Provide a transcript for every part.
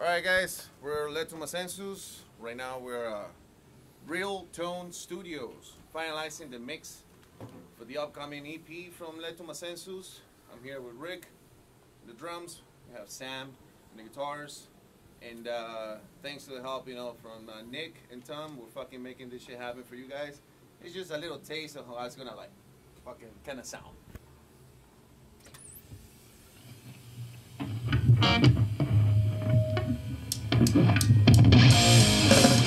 All right, guys, we're Letum Ascensus. Right now, we're uh, Real Tone Studios, finalizing the mix for the upcoming EP from Letum Ascensus. I'm here with Rick, the drums. We have Sam, the guitars, and uh, thanks to the help, you know, from uh, Nick and Tom, we're fucking making this shit happen for you guys. It's just a little taste of how it's gonna like fucking kind of sound. All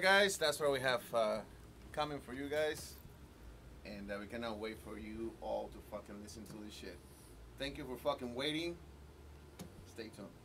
right, guys, that's what we have uh, coming for you guys, and uh, we cannot wait for you all to fucking listen to this shit. Thank you for fucking waiting. Stay tuned.